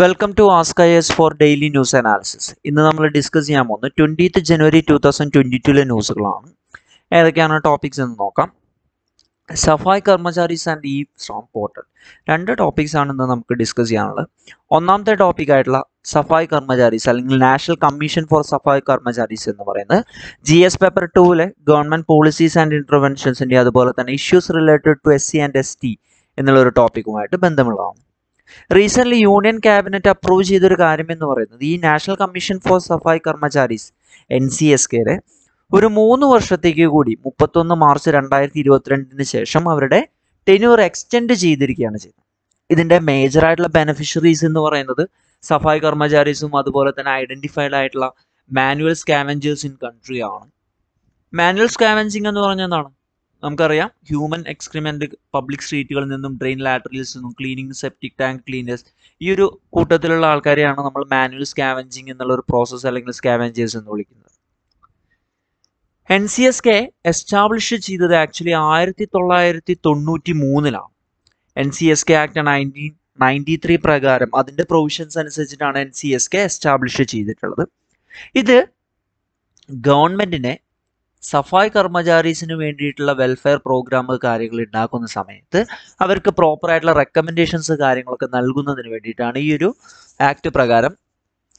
Welcome to ask S for daily news analysis ഇന്ന് നമ്മൾ discuss ചെയ്യാൻ പോകുന്നത് twentieth January two thousand twenty ടുവിലെ ന്യൂസുകളാണ് ഏതൊക്കെയാണ് ടോപ്പിക്സ് എന്ന് നോക്കാം. സഫായ് കർമ്മചാരീസ് ആൻഡ് ഈ ഫ്രോം പോർട്ടൽ രണ്ട് ടോപ്പിക്സ് ആണ് ഇന്ന് നമുക്ക് ഡിസ്കസ് ചെയ്യാനുള്ളത്. ഒന്നാമത്തെ ടോപ്പിക് ആയിട്ടുള്ള സഫായി കർമ്മചാരീസ് അല്ലെങ്കിൽ national commission for Safai Karmacharis എന്ന് പറയുന്നത് ജി എസ് പേപ്പർ ടൂവിലെ ഗവൺമെന്റ് പോളിസീസ് ആൻഡ് ഇന്റർവെൻഷൻസിന്റെ അതുപോലെ തന്നെ issues related to S C and S T എന്നുള്ള ഒരു ടോപ്പിക്കുമായിട്ട് ബന്ധമുള്ളതാണ്. റീസെന്റ് യൂണിയൻ ക്യാബിനറ്റ് അപ്രൂവ് ചെയ്തൊരു കാര്യം എന്ന് പറയുന്നത് ഈ national commission for Safai Karmacharis N C S കെയുടെ ഒരു മൂന്ന് വർഷത്തേക്ക് കൂടി മുപ്പത്തൊന്ന് മാർച്ച് രണ്ടായിരത്തി ഇരുപത്തിരണ്ടിന് ശേഷം അവരുടെ ടെന്യൂർ എക്സ്റ്റെൻഡ് ചെയ്തിരിക്കുകയാണ് ചെയ്തത്. ഇതിന്റെ മേജർ ആയിട്ടുള്ള ബെനിഫിഷ്യറീസ് എന്ന് പറയുന്നത് സഫായി കർമ്മചാരീസും അതുപോലെ തന്നെ ഐഡന്റിഫൈഡ് ആയിട്ടുള്ള മാനുവൽ സ്കാവഞ്ചേഴ്സ് ഇൻ കൺട്രി ആണ്. മാനുവൽ സ്കാവഞ്ചിങ് എന്ന് പറഞ്ഞ എന്താണ് നമുക്കറിയാം ഹ്യൂമൻ എക്സ്ക്രിമെന്റ് പബ്ലിക് സ്ട്രീറ്റുകളിൽ നിന്നും ഡ്രെയിൻ ലാറ്ററിൽസ് നിന്നും ക്ലീനിങ് സെപ്റ്റിക് ടാങ്ക് ക്ലീനേഴ്സ് ഈ ഒരു കൂട്ടത്തിലുള്ള ആൾക്കാരെയാണ് നമ്മൾ മാനുവൽ സ്കാവഞ്ചിങ് എന്നുള്ള ഒരു പ്രോസസ്സ് അല്ലെങ്കിൽ സ്കാവഞ്ചേഴ്സ് എന്ന് വിളിക്കുന്നത്. N C S K establish ചെയ്തത് ആക്ച്വലി ആയിരത്തി തൊള്ളായിരത്തി തൊണ്ണൂറ്റി മൂന്നിലാണ് N C S K act nineteen ninety three പ്രകാരം അതിന്റെ പ്രൊവിഷൻസ് അനുസരിച്ചിട്ടാണ് N C S K establish ചെയ്തിട്ടുള്ളത്. ഇത് ഗവൺമെന്റിനെ സഫായി കർമ്മചാരീസിന് വേണ്ടിയിട്ടുള്ള വെൽഫെയർ പ്രോഗ്രാം കാര്യങ്ങൾ ഉണ്ടാക്കുന്ന സമയത്ത് അവർക്ക് പ്രോപ്പറായിട്ടുള്ള റെക്കമെൻഡേഷൻസ് കാര്യങ്ങളൊക്കെ നൽകുന്നതിന് വേണ്ടിയിട്ടാണ് ഈ ഒരു ആക്ട് പ്രകാരം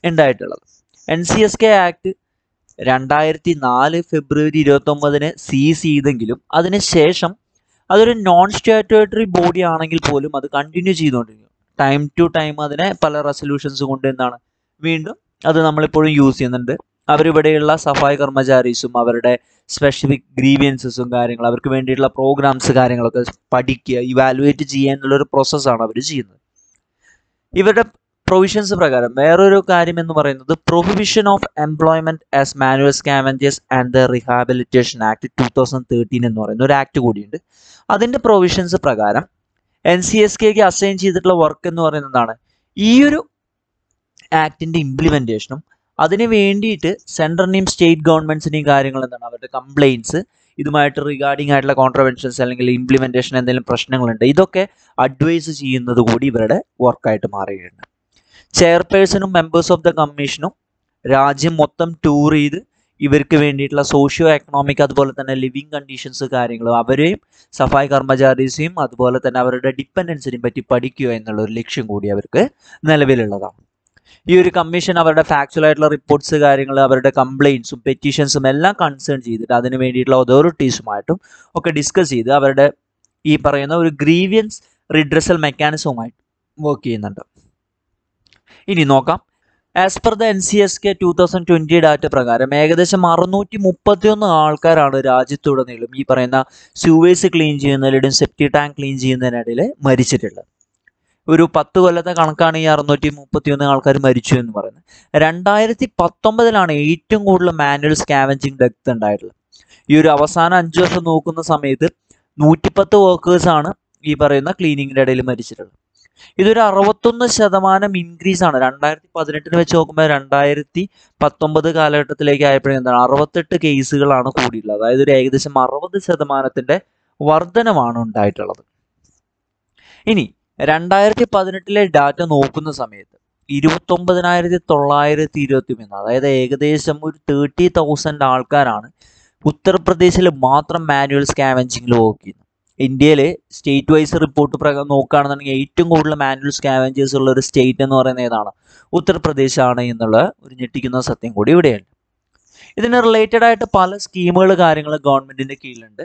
ഉണ്ടായിട്ടുള്ളത് N C S K act രണ്ടായിരത്തി നാല് ഫെബ്രുവരി ഇരുപത്തൊമ്പതിന് സീസ് ചെയ്തെങ്കിലും അതിനുശേഷം അതൊരു നോൺ സ്റ്റാറ്റേറ്ററി ബോഡി ആണെങ്കിൽ പോലും അത് കണ്ടിന്യൂ ചെയ്തുകൊണ്ടിരിക്കും ടൈം ടു ടൈം അതിനെ പല റെസൊല്യൂഷൻസ് കൊണ്ട് എന്താണ് വീണ്ടും അത് നമ്മളിപ്പോഴും യൂസ് ചെയ്യുന്നുണ്ട്. അവരിവിടെയുള്ള സഫായി കർമ്മചാരീസും അവരുടെ സ്പെസിഫിക് ഗ്രീവിയൻസസും കാര്യങ്ങൾ അവർക്ക് വേണ്ടിയിട്ടുള്ള പ്രോഗ്രാംസ് കാര്യങ്ങളൊക്കെ പഠിക്കുക ഇവാലുവേറ്റ് ചെയ്യുക എന്നുള്ളൊരു പ്രോസസ്സാണ് അവർ ചെയ്യുന്നത്. ഇവരുടെ പ്രൊവിഷൻസ് പ്രകാരം വേറൊരു കാര്യം എന്ന് പറയുന്നത് prohibition of employment as manual scavengers and the rehabilitation act two thousand thirteen എന്ന് പറയുന്ന ഒരു ആക്ട് കൂടിയുണ്ട്. അതിന്റെ പ്രൊവിഷൻസ് പ്രകാരം എൻ സി എസ് കെക്ക് അസൈൻ ചെയ്തിട്ടുള്ള വർക്ക് എന്ന് പറയുന്നതാണ് ഈ ഒരു ആക്ടിന്റെ ഇംപ്ലിമെന്റേഷനും അതിന് വേണ്ടിയിട്ട് സെൻട്രലിനെയും സ്റ്റേറ്റ് ഗവൺമെന്റ്സിനെയും കാര്യങ്ങൾ എന്താണ് അവരുടെ കംപ്ലയിൻസ് ഇതുമായിട്ട് റിഗാർഡിംഗ് ആയിട്ടുള്ള കോൺട്രവെൻഷൻസ് അല്ലെങ്കിൽ ഇംപ്ലിമെന്റേഷൻ എന്തെങ്കിലും പ്രശ്നങ്ങളുണ്ട്. ഇതൊക്കെ അഡ്വൈസ് ചെയ്യുന്നത് കൂടി ഇവരുടെ വർക്കായിട്ട് മാറിയിട്ടുണ്ട് ചെയർപേഴ്സണും മെമ്പേഴ്സ് ഓഫ് ദ കമ്മീഷനും രാജ്യം മൊത്തം ടൂർ ചെയ്ത് ഇവർക്ക് വേണ്ടിയിട്ടുള്ള സോഷ്യോ എക്കണോമിക് അതുപോലെ തന്നെ ലിവിങ് കണ്ടീഷൻസ് കാര്യങ്ങളും അവരെയും സഫായി കർമ്മചാരീസിനെയും അതുപോലെ തന്നെ അവരുടെ ഡിപ്പെൻഡൻസിനെയും പറ്റി പഠിക്കുക എന്നുള്ള ഒരു ലക്ഷ്യം കൂടി അവർക്ക് നിലവിലുള്ളതാണ്. ഈ ഒരു കമ്മീഷൻ അവരുടെ ഫാക്ച്വൽ ആയിട്ടുള്ള റിപ്പോർട്ട്സ് കാര്യങ്ങൾ അവരുടെ കംപ്ലയിൻസും പെറ്റീഷൻസും എല്ലാം കൺസേൺ ചെയ്തിട്ട് അതിന് വേണ്ടിയിട്ടുള്ള അതോറിറ്റീസുമായിട്ടും ഒക്കെ ഡിസ്കസ് ചെയ്ത് അവരുടെ ഈ പറയുന്ന ഒരു ഗ്രീവിയൻസ് റിഡ്രസൽ മെക്കാനിസവുമായിട്ട് വർക്ക് ചെയ്യുന്നുണ്ട്. ഇനി നോക്കാം. As per the N C S K two thousand twenty data പ്രകാരം ഏകദേശം അറുന്നൂറ്റി മുപ്പത്തിയൊന്ന് ആൾക്കാരാണ് രാജ്യത്തുടനീളം ഈ പറയുന്ന സ്യൂവേസ് ക്ലീൻ ചെയ്യുന്നതിലും സെപ്റ്റി ടാങ്ക് ക്ലീൻ ചെയ്യുന്നതിനിടയിൽ മരിച്ചിട്ടുള്ളത്. ഒരു പത്ത് കൊല്ലത്തെ കണക്കാണ് ഈ അറുന്നൂറ്റി മുപ്പത്തി ഒന്ന് ആൾക്കാർ മരിച്ചു എന്ന് പറയുന്നത്. രണ്ടായിരത്തി പത്തൊമ്പതിലാണ് ഏറ്റവും കൂടുതൽ മാനുവൽ സ്കാവഞ്ചിങ് ഡെത്ത് ഉണ്ടായിട്ടുള്ളത്. ഈ ഒരു അവസാന അഞ്ച് വർഷം നോക്കുന്ന സമയത്ത് നൂറ്റിപ്പത്ത് വർക്കേഴ്സാണ് ഈ പറയുന്ന ക്ലീനിങ്ങിന്റെ ഇടയിൽ മരിച്ചിട്ടുള്ളത്. ഇതൊരു അറുപത്തൊന്ന് ശതമാനം ഇൻക്രീസ് ആണ്. രണ്ടായിരത്തി പതിനെട്ടിന് വെച്ച് നോക്കുമ്പോൾ രണ്ടായിരത്തി പത്തൊമ്പത് കാലഘട്ടത്തിലേക്ക് ആയപ്പോഴേക്കും എന്താണ്? അറുപത്തെട്ട് കേസുകളാണ് കൂടിയുള്ളത് അതായത് ഒരു ഏകദേശം അറുപത് ശതമാനത്തിന്റെ വർധനമാണ് ഉണ്ടായിട്ടുള്ളത്. ഇനി രണ്ടായിരത്തി പതിനെട്ടിലെ ഡാറ്റ നോക്കുന്ന സമയത്ത് ഇരുപത്തൊമ്പതിനായിരത്തി തൊള്ളായിരത്തി ഇരുപത്തി മൂന്ന് അതായത് ഏകദേശം ഒരു തേർട്ടി തൗസൻഡ് ആൾക്കാരാണ് ഉത്തർപ്രദേശിൽ മാത്രം മാനുവൽ സ്കാവഞ്ചിങ്ങിൽ വർക്ക് ചെയ്യുന്നത്. ഇന്ത്യയിൽ സ്റ്റേറ്റ് വൈസ് റിപ്പോർട്ട് പ്രകാരം നോക്കുകയാണെന്നുണ്ടെങ്കിൽ ഏറ്റവും കൂടുതൽ മാനുവൽ സ്കാവഞ്ചേഴ്സ് ഉള്ള ഒരു സ്റ്റേറ്റ് എന്ന് പറയുന്നത് ഏതാണ്? ഉത്തർപ്രദേശാണ് എന്നുള്ള ഒരു ഞെട്ടിക്കുന്ന സത്യം കൂടി ഇവിടെയുണ്ട്. ഇതിന് റിലേറ്റഡ് ആയിട്ട് പല സ്കീമുകൾ കാര്യങ്ങൾ ഗവൺമെന്റിന്റെ കീഴിലുണ്ട്.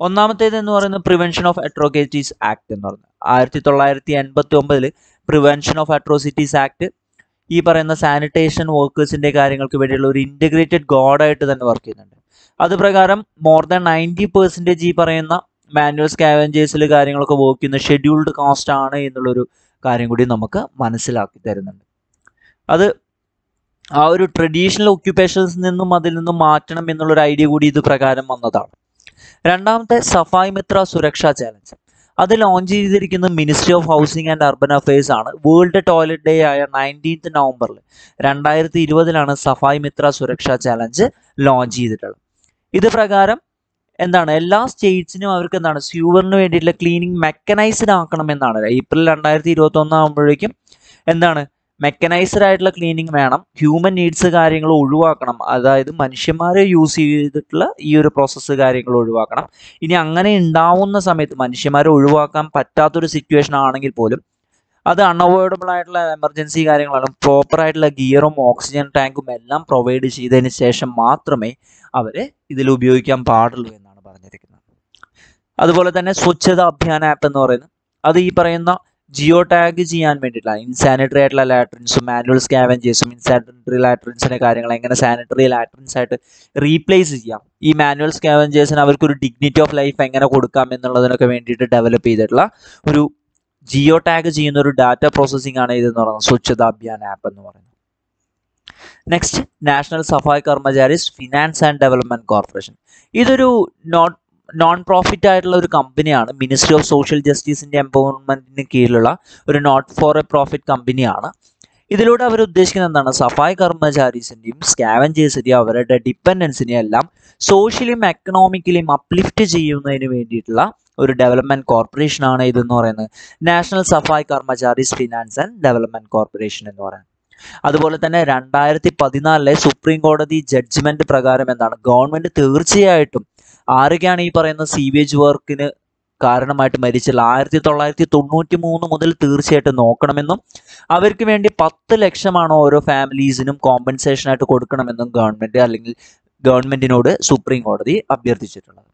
ഒന്നാമത്തേത് എന്ന് പറയുന്നത് പ്രിവെൻഷൻ ഓഫ് അട്രോക്കേറ്റീസ് ആക്ട് എന്ന് പറയുന്നത് ആയിരത്തി തൊള്ളായിരത്തി എൺപത്തി ഒമ്പതിൽ പ്രിവെൻഷൻ ഓഫ് അട്രോസിറ്റീസ് ആക്ട് ഈ പറയുന്ന സാനിറ്റേഷൻ വർക്കേഴ്സിന്റെ കാര്യങ്ങൾക്ക് വേണ്ടിയുള്ള ഒരു ഇന്റഗ്രേറ്റഡ് ഗോഡായിട്ട് തന്നെ വർക്ക് ചെയ്യുന്നുണ്ട്. അത് പ്രകാരം മോർ ദാൻ നയന്റി പെർസെന്റേജ് ഈ പറയുന്ന മാനുവൽ സ്കാവഞ്ചേഴ്സിൽ കാര്യങ്ങളൊക്കെ വർക്ക് ചെയ്യുന്ന ഷെഡ്യൂൾഡ് കാസ്റ്റ് ആണ് എന്നുള്ളൊരു കാര്യം കൂടി നമുക്ക് മനസ്സിലാക്കി തരുന്നുണ്ട്. അത് ആ ഒരു ട്രഡീഷണൽ ഒക്യുപ്പേഷൻസിൽ നിന്നും അതിൽ നിന്നും മാറ്റണം എന്നുള്ളൊരു ഐഡിയ കൂടി ഇത് പ്രകാരം വന്നതാണ്. രണ്ടാമത്തെ സഫായ് മിത്ര സുരക്ഷാ ചാലഞ്ച് അത് ലോഞ്ച് ചെയ്തിരിക്കുന്ന ministry of housing and urban affairs ആണ് വേൾഡ് ടോയ്ലറ്റ് ഡേ ആയ നയന്റീൻത്ത് നവംബറിൽ രണ്ടായിരത്തി ഇരുപതിലാണ് സഫായ് മിത്ര സുരക്ഷാ ചാലഞ്ച് ലോഞ്ച് ചെയ്തിട്ടുള്ളത്. ഇത് പ്രകാരം എന്താണ്? എല്ലാ സ്റ്റേറ്റ്സിനും അവർക്ക് എന്താണ്? സ്യൂവറിന് വേണ്ടിയിട്ടുള്ള ക്ലീനിങ് മെക്കനൈസ്ഡ് ആക്കണം എന്നാണ്. ഏപ്രിൽ രണ്ടായിരത്തി ഇരുപത്തി ഒന്ന് ആകുമ്പോഴേക്കും എന്താണ്? മെക്കനൈസ്ഡ് ആയിട്ടുള്ള ക്ലീനിങ് വേണം. ഹ്യൂമൻ നീഡ്സ് കാര്യങ്ങൾ ഒഴിവാക്കണം. അതായത് മനുഷ്യന്മാരെ യൂസ് ചെയ്തിട്ടുള്ള ഈ ഒരു പ്രോസസ്സ് കാര്യങ്ങൾ ഒഴിവാക്കണം. ഇനി അങ്ങനെ ഉണ്ടാവുന്ന സമയത്ത് മനുഷ്യന്മാരെ ഒഴിവാക്കാൻ പറ്റാത്തൊരു സിറ്റുവേഷൻ ആണെങ്കിൽ പോലും അത് അൺഅവോയ്ഡബിൾ ആയിട്ടുള്ള എമർജൻസി കാര്യങ്ങളാണ്. പ്രോപ്പർ ആയിട്ടുള്ള ഗിയറും ഓക്സിജൻ ടാങ്കും എല്ലാം പ്രൊവൈഡ് ചെയ്തതിന് ശേഷം മാത്രമേ അവരെ ഇതിൽ ഉപയോഗിക്കാൻ പാടുള്ളൂ എന്നാണ് പറഞ്ഞിരിക്കുന്നത്. അതുപോലെ തന്നെ സ്വച്ഛത അഭിയാൻ ആപ്പ് എന്ന് പറയുന്നത്. അത് ഈ പറയുന്ന ജിയോ ടാഗ് ചെയ്യാൻ വേണ്ടിയിട്ടുള്ള ഇൻസാനിറ്ററി ആയിട്ടുള്ള ലാട്രിൻസും മാനുവൽ സ്കാവഞ്ചേഴ്സും ഇൻസാനിറ്ററി ലാട്രിൻസിന്റെ കാര്യങ്ങൾ എങ്ങനെ സാനിറ്ററി ലാട്രിൻസ് ആയിട്ട് റീപ്ലേസ് ചെയ്യാം? ഈ മാനുവൽ സ്കാവഞ്ചേഴ്സിന് അവർക്കൊരു ഡിഗ്നിറ്റി ഓഫ് ലൈഫ് എങ്ങനെ കൊടുക്കാം എന്നുള്ളതിനൊക്കെ വേണ്ടിയിട്ട് ഡെവലപ്പ് ചെയ്തിട്ടുള്ള ഒരു ജിയോ ടാഗ് ചെയ്യുന്ന ഒരു ഡാറ്റ പ്രോസസ്സിംഗ് ആണ് ഇതെന്ന് പറയുന്നത്. സ്വച്ഛത അഭിയാൻ ആപ്പ് എന്ന് പറയുന്നത്. Next national Safai Karmacharis finance and development corporation ഇതൊരു നോട്ട് നോൺ പ്രോഫിറ്റ് ആയിട്ടുള്ള ഒരു കമ്പനിയാണ് മിനിസ്ട്രി ഓഫ് സോഷ്യൽ ജസ്റ്റിസിന്റെ എംപവർമെന്റിന് കീഴിലുള്ള ഒരു നോട്ട് ഫോർ എ പ്രോഫിറ്റ് കമ്പനിയാണ് ഇതിലൂടെ അവർ ഉദ്ദേശിക്കുന്നത് എന്താണ്? സഫായി കർമ്മചാരീസിന്റെയും സ്കാവഞ്ചേഴ്സിന്റെയും അവരുടെ ഡിപ്പെൻഡൻസിനെയും എല്ലാം സോഷ്യലിയും എക്കണോമിക്കലിയും അപ്ലിഫ്റ്റ് ചെയ്യുന്നതിന് വേണ്ടിയിട്ടുള്ള ഒരു ഡെവലപ്മെന്റ് കോർപ്പറേഷൻ ആണ് ഇതെന്ന് പറയുന്നത്. National Safai Karmacharis finance and development corporation എന്ന് പറയുന്നത്. അതുപോലെ തന്നെ രണ്ടായിരത്തി പതിനാലിലെ സുപ്രീം കോടതി ജഡ്ജ്മെന്റ് പ്രകാരം എന്താണ്? ഗവൺമെന്റ് തീർച്ചയായിട്ടും ആരൊക്കെയാണ് ഈ പറയുന്ന സീവേജ് വർക്കിന് കാരണമായിട്ട് മരിച്ചില്ല ആയിരത്തി തൊള്ളായിരത്തി തൊണ്ണൂറ്റി മൂന്ന് മുതൽ തീർച്ചയായിട്ടും നോക്കണമെന്നും അവർക്ക് വേണ്ടി പത്ത് ലക്ഷമാണ് ഓരോ ഫാമിലീസിനും കോമ്പൻസേഷനായിട്ട് കൊടുക്കണമെന്നും ഗവൺമെന്റ് അല്ലെങ്കിൽ ഗവൺമെന്റിനോട് സുപ്രീം കോടതി അഭ്യർത്ഥിച്ചിട്ടുള്ളത്.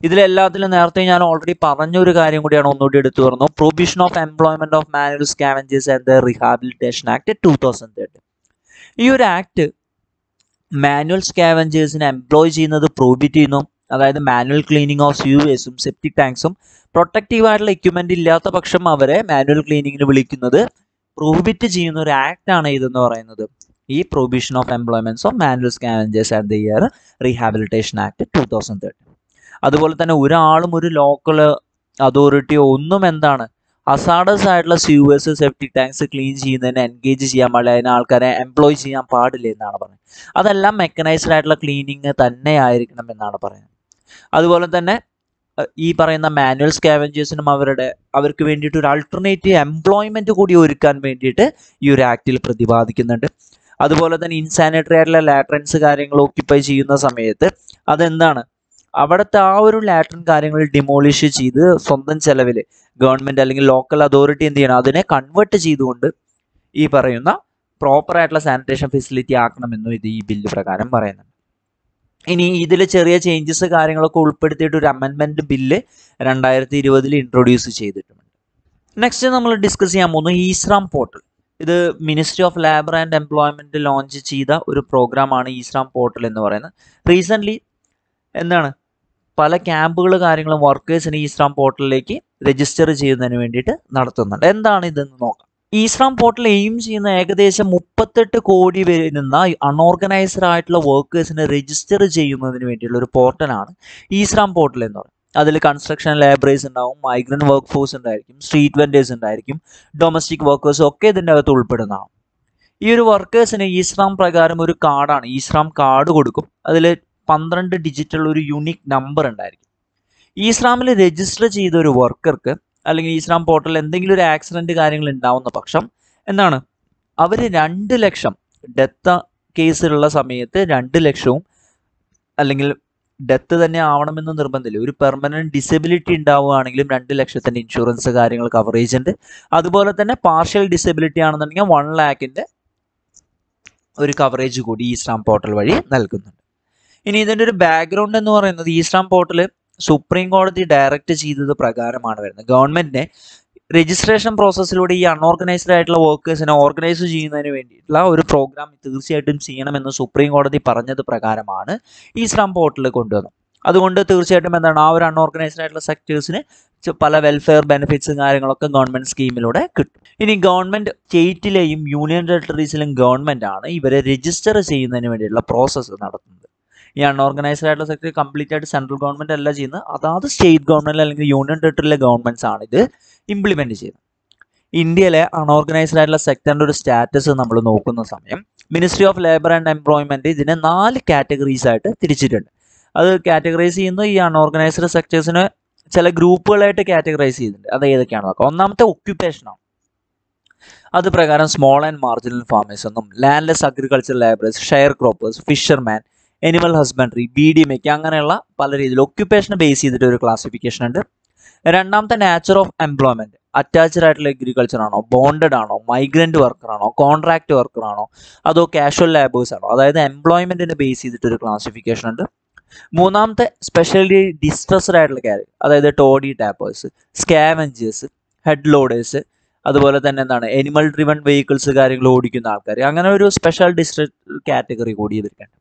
ഇതിലെല്ലാത്തിലും നേരത്തെ ഞാൻ ഓൾറെഡി പറഞ്ഞൊരു കാര്യം കൂടിയാണ് ഒന്നുകൂടി എടുത്തു പറഞ്ഞു. Provision of employment of manual scavengers and the rehabilitation act two thousand thirty ഈ ഒരു ആക്ട് മാനുവൽ സ്കാവഞ്ചേഴ്സിനെ എംപ്ലോയ് ചെയ്യുന്നത് പ്രോഹിബിറ്റ് ചെയ്യുന്നു. അതായത് മാനുവൽ ക്ലീനിങ് ഓഫ് സ്യൂവേസും സെപ്റ്റിക് ടാങ്ക്സും പ്രൊട്ടക്റ്റീവ് ആയിട്ടുള്ള എക്യുപ്മെന്റ് ഇല്ലാത്ത പക്ഷം അവരെ മാനുവൽ ക്ലീനിങ്ങിന് വിളിക്കുന്നത് പ്രോഹിബിറ്റ് ചെയ്യുന്ന ഒരു ആക്ട് ആണ് ഇതെന്ന് പറയുന്നത്. ഈ provision of employments of manual scavengers and the year rehabilitation act two thousand thirty അതുപോലെ തന്നെ ഒരാളും ഒരു ലോക്കൽ അതോറിറ്റിയോ ഒന്നും എന്താണ് അസാഡസ് ആയിട്ടുള്ള സ്യൂവേഴ്സ് സെപ്റ്റിക് ടാങ്ക്സ് ക്ലീൻ ചെയ്യുന്നതിന് എൻഗേജ് ചെയ്യാൻ പാടില്ല. അതിന് ആൾക്കാരെ എംപ്ലോയ് ചെയ്യാൻ പാടില്ല എന്നാണ് പറയുന്നത്. അതെല്ലാം മെക്കനൈസ്ഡ് ആയിട്ടുള്ള ക്ലീനിങ് തന്നെ ആയിരിക്കണം എന്നാണ് പറയുന്നത്. അതുപോലെ തന്നെ ഈ പറയുന്ന മാനുവൽ സ്കാവഞ്ചേഴ്സിനും അവരുടെ അവർക്ക് വേണ്ടിയിട്ട് ഒരു ആൾട്ടർനേറ്റീവ് എംപ്ലോയ്മെന്റ് കൂടി ഒരുക്കാൻ വേണ്ടിയിട്ട് ഈ ഒരു ആക്ടിൽ പ്രതിപാദിക്കുന്നുണ്ട്. അതുപോലെ തന്നെ ഇൻസാനിറ്ററി ആയിട്ടുള്ള ലാട്രൻസ് കാര്യങ്ങൾ ഓക്യുപ്പൈ ചെയ്യുന്ന സമയത്ത് അതെന്താണ്? അവിടുത്തെ ആ ഒരു ലാട്രിൻ കാര്യങ്ങൾ ഡിമോളിഷ് ചെയ്ത് സ്വന്തം ചെലവിൽ ഗവൺമെന്റ് അല്ലെങ്കിൽ ലോക്കൽ അതോറിറ്റി എന്ത് ചെയ്യണം? അതിനെ കൺവേർട്ട് ചെയ്തുകൊണ്ട് ഈ പറയുന്ന പ്രോപ്പർ ആയിട്ടുള്ള സാനിറ്റേഷൻ ഫെസിലിറ്റി ആക്കണമെന്നും ഇത് ഈ ബില്ല് പ്രകാരം പറയുന്നുണ്ട്. ഇനി ഇതിൽ ചെറിയ ചേഞ്ചസ് കാര്യങ്ങളൊക്കെ ഉൾപ്പെടുത്തിയിട്ട് ഒരു അമെൻമെന്റ് ബില്ല് രണ്ടായിരത്തി ഇരുപതിൽ ഇൻട്രൊഡ്യൂസ് ചെയ്തിട്ടുണ്ട്. നെക്സ്റ്റ് നമ്മൾ ഡിസ്കസ് ചെയ്യാൻ പോകുന്നത് ഈസ്രാം പോർട്ടൽ ഇത് ministry of labour and employment launch ചെയ്ത ഒരു പ്രോഗ്രാമാണ് ഈസ്രാം പോർട്ടൽ എന്ന് പറയുന്നത്. റീസെന്റ്ലി എന്താണ്? പല ക്യാമ്പുകൾ കാര്യങ്ങളും വർക്കേഴ്സിന് ഈസ്രാം പോർട്ടലിലേക്ക് രജിസ്റ്റർ ചെയ്യുന്നതിന് വേണ്ടിയിട്ട് നടത്തുന്നുണ്ട്. എന്താണ് ഇതെന്ന് നോക്കാം. ഈസ്രാം പോർട്ടൽ എയിം ചെയ്യുന്ന ഏകദേശം മുപ്പത്തെട്ട് കോടി വരുന്ന അൺഓർഗനൈസ്ഡ് ആയിട്ടുള്ള വർക്കേഴ്സിനെ രജിസ്റ്റർ ചെയ്യുന്നതിന് വേണ്ടിയുള്ള ഒരു പോർട്ടലാണ് ഈസ്രാം പോർട്ടൽ എന്ന് പറയുന്നത്. അതിൽ കൺസ്ട്രക്ഷൻ ലേബറേഴ്സ് ഉണ്ടാവും മൈഗ്രന്റ് വർക്ക് ഫോഴ്സ് ഉണ്ടായിരിക്കും സ്ട്രീറ്റ് വെൻഡേഴ്സ് ഉണ്ടായിരിക്കും ഡൊമസ്റ്റിക് വർക്കേഴ്സ് ഒക്കെ ഇതിന്റെ അകത്ത് ഉൾപ്പെടുന്നതാണ്. ഈ ഒരു വർക്കേഴ്സിന് ഈസ്രാം പ്രകാരം ഒരു കാർഡാണ് ഈസ്രാം കാർഡ് കൊടുക്കും. അതിൽ പന്ത്രണ്ട് ഡിജിറ്റുള്ള ഒരു യുണീക്ക് നമ്പർ ഉണ്ടായിരിക്കും. ഈസ്രാമിൽ രജിസ്റ്റർ ചെയ്ത ഒരു വർക്കർക്ക് അല്ലെങ്കിൽ ഈസ്രാം പോർട്ടലിൽ എന്തെങ്കിലും ഒരു ആക്സിഡന്റ് കാര്യങ്ങൾ ഉണ്ടാവുന്ന പക്ഷം എന്താണ്? അവർ രണ്ട് ലക്ഷം ഡെത്ത് കേസിലുള്ള സമയത്ത് രണ്ട് ലക്ഷവും അല്ലെങ്കിൽ ഡെത്ത് തന്നെ ആവണമെന്ന് നിർബന്ധമില്ല. ഒരു പെർമനന്റ് ഡിസബിലിറ്റി ഉണ്ടാവുകയാണെങ്കിലും രണ്ട് ലക്ഷത്തിന്റെ ഇൻഷുറൻസ് കാര്യങ്ങൾ കവറേജ് ഉണ്ട്. അതുപോലെ തന്നെ പാർഷ്യൽ ഡിസബിലിറ്റി ആണെന്നുണ്ടെങ്കിൽ വൺ ലാക്കിന്റെ ഒരു കവറേജ് കൂടി ഈ സ്റ്റാം പോർട്ടൽ വഴി നൽകുന്നുണ്ട്. ഇനി ഇതിന്റെ ഒരു ബാക്ക്ഗ്രൗണ്ട് എന്ന് പറയുന്നത് ഈ സ്റ്റാം പോർട്ടൽ സുപ്രീം കോടതി ഡയറക്റ്റ് ചെയ്തത് പ്രകാരമാണ് വരുന്നത്. ഗവൺമെന്റിനെ രജിസ്ട്രേഷൻ പ്രോസസ്സിലൂടെ ഈ അൺഓർഗനൈസ്ഡ് ആയിട്ടുള്ള വർക്കേഴ്സിനെ ഓർഗനൈസ് ചെയ്യുന്നതിന് വേണ്ടിയിട്ടുള്ള ഒരു പ്രോഗ്രാം തീർച്ചയായിട്ടും ചെയ്യണമെന്ന് സുപ്രീം കോടതി പറഞ്ഞത് പ്രകാരമാണ് ഈ ശ്രം പോർട്ടൽ കൊണ്ടുവന്നത്. അതുകൊണ്ട് തീർച്ചയായിട്ടും എന്താണ് ആ ഒരു അൺഓർഗനൈസ്ഡ് ആയിട്ടുള്ള സെക്ടേഴ്സിന് പല വെൽഫെയർ ബെനിഫിറ്റ്സും കാര്യങ്ങളൊക്കെ ഗവൺമെന്റ് സ്കീമിലൂടെ കിട്ടും. ഇനി ഗവൺമെന്റ് സ്റ്റേറ്റിലെയും യൂണിയൻ ടെറിട്ടറീസിലും ഗവൺമെന്റ് ആണ് ഇവരെ രജിസ്റ്റർ ചെയ്യുന്നതിന് വേണ്ടിയിട്ടുള്ള പ്രോസസ്സ് നടത്തുന്നത്. ഈ അൺഓർഗനൈസ്ഡ് ആയിട്ടുള്ള സെക്ടർ കംപ്ലീറ്റ് ആയിട്ട് സെൻട്രൽ ഗവൺമെന്റ് അല്ല ചെയ്യുന്നത്. അതാത് സ്റ്റേറ്റ് ഗവൺമെന്റ് അല്ലെങ്കിൽ യൂണിയൻ ടെറിട്ടറിയിലെ ഗവൺമെന്റ്സ് ആണ് ഇത് ഇംപ്ലിമെന്റ് ചെയ്യുന്നത്. ഇന്ത്യയിലെ അൺഓർഗനൈസ്ഡ് ആയിട്ടുള്ള സെക്ടറിന്റെ ഒരു സ്റ്റാറ്റസ് നമ്മൾ നോക്കുന്ന സമയം ministry of labour and employment ഇതിനെ നാല് കാറ്റഗറീസ് ആയിട്ട് തിരിച്ചിട്ടുണ്ട്. അത് കാറ്റഗറൈസ് ചെയ്യുന്നത് ഈ അൺഓർഗനൈസ്ഡ് സെക്ടേഴ്സിന് ചില ഗ്രൂപ്പുകളായിട്ട് കാറ്റഗറൈസ് ചെയ്തിട്ടുണ്ട് അത് ഏതൊക്കെയാണ് നോക്കാം. ഒന്നാമത്തെ ഒക്യുപ്പേഷനാണ് അത് പ്രകാരം സ്മോൾ ആൻഡ് മാർജിനൽ ഫാമേഴ്സ് എന്നും landless agriculture labourers sharecroppers fisherman animal husbandry beedi make അങ്ങനെയുള്ള പല രീതിയിൽ ഒക്യുപ്പേഷനെ ബേസ് ചെയ്തിട്ട് ഒരു ക്ലാസിഫിക്കേഷൻ ഉണ്ട്. രണ്ടാമത്തെ നാച്ചർ ഓഫ് എംപ്ലോയ്മെന്റ് അറ്റാച്ച്ഡ് ആയിട്ടുള്ള അഗ്രികൾച്ചർ ആണോ ബോണ്ടഡ് ആണോ മൈഗ്രന്റ് വർക്കർ ആണോ കോൺട്രാക്ട് വർക്കർ ആണോ അതോ കാഷ്വൽ ലാബേഴ്സ് ആണോ? അതായത് എംപ്ലോയ്മെന്റിനെ ബേസ് ചെയ്തിട്ട് ഒരു ക്ലാസിഫിക്കേഷൻ ഉണ്ട്. മൂന്നാമത്തെ സ്പെഷ്യലി ഡിസ്ട്രസ്ഡ് ആയിട്ടുള്ള കാര്യം അതായത് toddy tappers scavengers head loaders അതുപോലെ തന്നെ എന്താണ് എനിമൽ ഡ്രിവൺ വെഹിക്കിൾസ് കാര്യങ്ങൾ ഓടിക്കുന്ന ആൾക്കാർ അങ്ങനെ ഒരു സ്പെഷ്യൽ ഡിസ്ട്രിക്ട് കാറ്റഗറി കൂടി ഇവർക്കുണ്ട്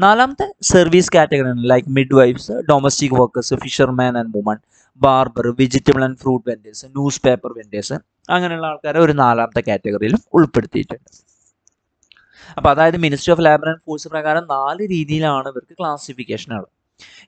നാലാമത്തെ സർവീസ് കാറ്റഗറി ആണ്. Like midwives domestic workers fisherman and woman barber vegetable and fruit vendors newspaper vendors അങ്ങനെയുള്ള ആൾക്കാരെ ഒരു നാലാമത്തെ കാറ്റഗറിയിലും ഉൾപ്പെടുത്തിയിട്ടുണ്ട്. അപ്പോൾ അതായത് ministry of labour and force പ്രകാരം നാല് രീതിയിലാണ് ഇവർക്ക് ക്ലാസിഫിക്കേഷൻ ഉള്ളത്.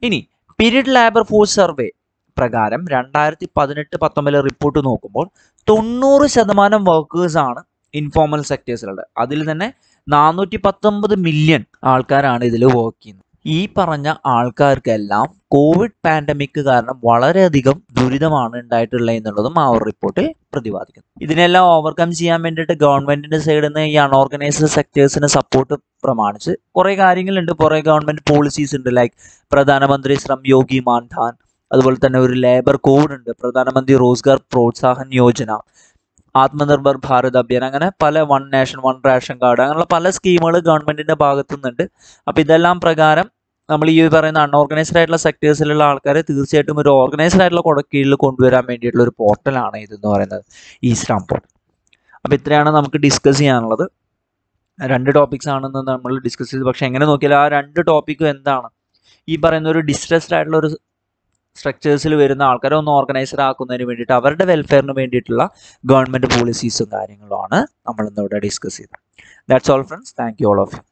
ഇനി പീരിയഡ് ലേബർ ഫോഴ്സ് സർവേ പ്രകാരം രണ്ടായിരത്തി പതിനെട്ട് പത്തൊമ്പതിലെ റിപ്പോർട്ട് നോക്കുമ്പോൾ തൊണ്ണൂറ് ശതമാനം വർക്കേഴ്സ് ആണ് ഇൻഫോർമൽ സെക്ടേഴ്സിലുണ്ട് അതിൽ തന്നെ നാനൂറ്റി പത്തൊമ്പത് മില്യൺ ആൾക്കാരാണ് ഇതിൽ വർക്ക് ചെയ്യുന്നത്. ഈ പറഞ്ഞ ആൾക്കാർക്കെല്ലാം കോവിഡ് പാൻഡമിക് കാരണം വളരെയധികം ദുരിതമാണ് ഉണ്ടായിട്ടുള്ളത് എന്നുള്ളതും ആ ഒരു റിപ്പോർട്ടിൽ പ്രതിപാദിക്കുന്നു. ഇതിനെല്ലാം ഓവർകം ചെയ്യാൻ വേണ്ടിയിട്ട് ഗവൺമെന്റിന്റെ സൈഡിൽ നിന്ന് ഈ അൺഓർഗനൈസ്ഡ് സെക്ടേഴ്സിന് സപ്പോർട്ട് പ്രമാണിച്ച് കുറേ കാര്യങ്ങളുണ്ട്. കുറേ ഗവൺമെന്റ് പോളിസീസ് ഉണ്ട്. ലൈക്ക് പ്രധാനമന്ത്രി ശ്രം യോഗി മാൻധാൻ അതുപോലെ തന്നെ ഒരു ലേബർ കോഡ് ഉണ്ട്. പ്രധാനമന്ത്രി റോസ്ഗാർ പ്രോത്സാഹൻ യോജന ആത്മനിർഭർ ഭാരത് അഭിയാൻ. അങ്ങനെ പല one nation one ration card അങ്ങനെയുള്ള പല സ്കീമുകൾ ഗവൺമെന്റിന്റെ ഭാഗത്തു നിന്നുണ്ട് അപ്പോൾ ഇതെല്ലാം പ്രകാരം നമ്മൾ ഈ പറയുന്ന അൺഓർഗനൈസ്ഡ് ആയിട്ടുള്ള സെക്ടേഴ്സിലുള്ള ആൾക്കാരെ തീർച്ചയായിട്ടും ഒരു ഓർഗനൈസ്ഡ് ആയിട്ടുള്ള കുട കീഴിൽ കൊണ്ടുവരാൻ വേണ്ടിയിട്ടുള്ള ഒരു പോർട്ടലാണ് ഇതെന്ന് പറയുന്നത്. ഈ സ്റ്റാം പോർട്ടൽ. അപ്പോൾ ഇത്രയാണ് നമുക്ക് ഡിസ്കസ് ചെയ്യാനുള്ളത്. രണ്ട് ടോപ്പിക്സ് ആണെന്ന് നമ്മൾ ഡിസ്കസ് ചെയ്തു. പക്ഷെ എങ്ങനെ നോക്കിയാലും ആ രണ്ട് ടോപ്പിക്കും എന്താണ്? ഈ പറയുന്ന ഒരു ഡിസ്ട്രസ്ഡ് ആയിട്ടുള്ള ഒരു സ്ട്രക്ചേഴ്സിൽ വരുന്ന ആൾക്കാരെ ഒന്ന് ഓർഗനൈസർ ആക്കുന്നതിന് വേണ്ടിയിട്ട് അവരുടെ വെൽഫെയറിന് വേണ്ടിയിട്ടുള്ള ഗവൺമെന്റ് പോളിസീസും കാര്യങ്ങളുമാണ് നമ്മൾ ഇന്നിവിടെ ഡിസ്കസ് ചെയ്തത്. That's all friends thank you all of you